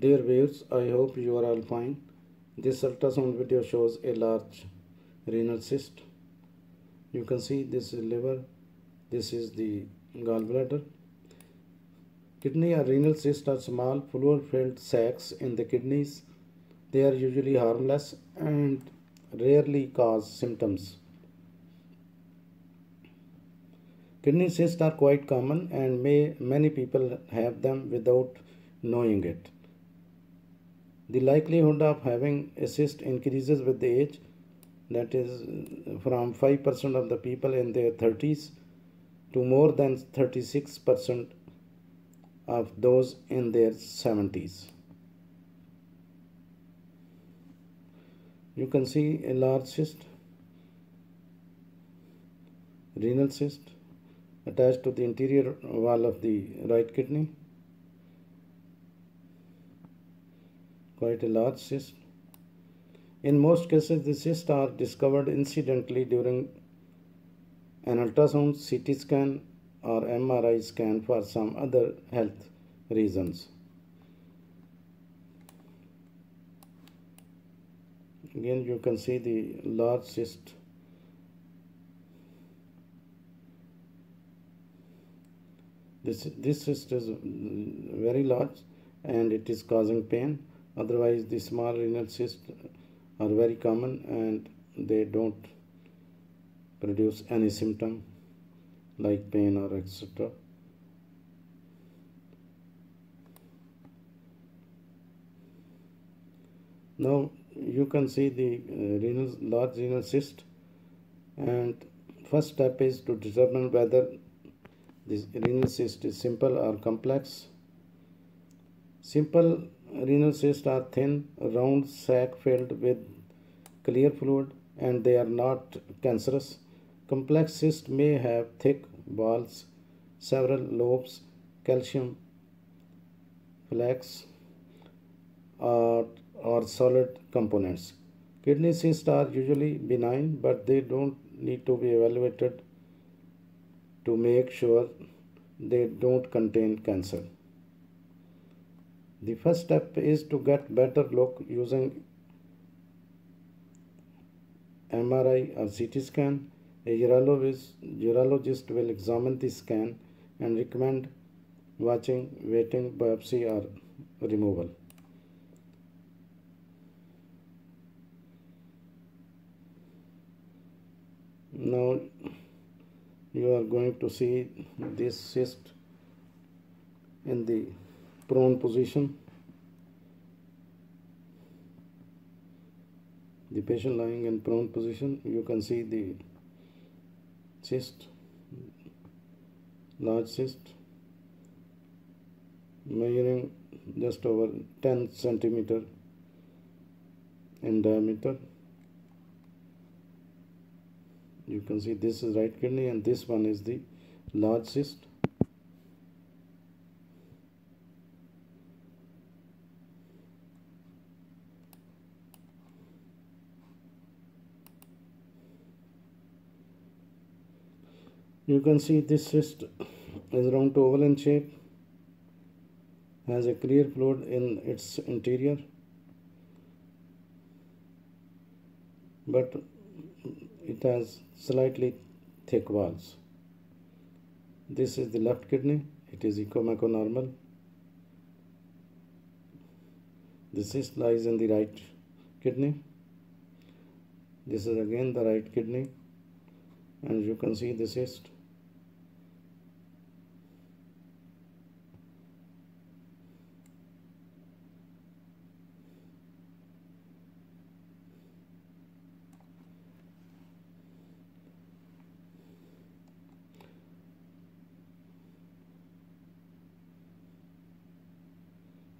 Dear viewers, I hope you are all fine. This ultrasound video shows a large renal cyst. You can see this is liver, this is the gallbladder. Kidney or renal cysts are small fluid-filled sacs in the kidneys. They are usually harmless and rarely cause symptoms. Kidney cysts are quite common and may many people have them without knowing it. The likelihood of having a cyst increases with the age, that is from 5% of the people in their 30s to more than 36% of those in their 70s. You can see a large cyst, renal cyst attached to the interior wall of the right kidney. Quite a large cyst. In most cases, the cysts are discovered incidentally during an ultrasound, CT scan, or MRI scan for some other health reasons. Again, you can see the large cyst. This, this cyst is very large and it is causing pain. Otherwise, the small renal cysts are very common and they don't produce any symptom like pain or etc. Now you can see the uh, renal large renal cyst and first step is to determine whether this renal cyst is simple or complex. Simple renal cysts are thin, round sac filled with clear fluid and they are not cancerous. Complex cysts may have thick walls, several lobes, calcium plaques, or, or solid components. Kidney cysts are usually benign, but they don't need to be evaluated to make sure they don't contain cancer. The first step is to get better look using MRI or CT scan. A urologist, urologist will examine the scan and recommend watching, waiting biopsy or removal. Now you are going to see this cyst in the prone position. The patient lying in prone position, you can see the cyst, large cyst, measuring just over 10 centimeter in diameter. You can see this is right kidney and this one is the large cyst. You can see this cyst is round to oval in shape, has a clear fluid in its interior, but it has slightly thick walls. This is the left kidney, it is echomechonormal. The cyst lies in the right kidney. This is again the right kidney, and you can see the cyst.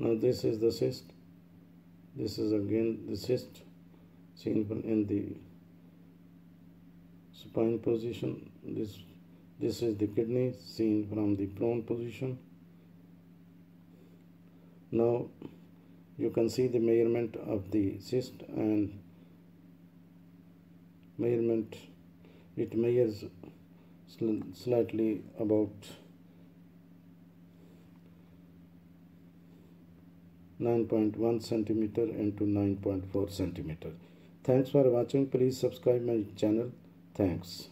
Now this is the cyst. This is again the cyst. Seen in the supine position. This this is the kidney seen from the prone position. Now you can see the measurement of the cyst and measurement. It measures slightly about 9.1 centimeter into 9.4 centimeter. Thanks for watching. Please subscribe my channel. Thanks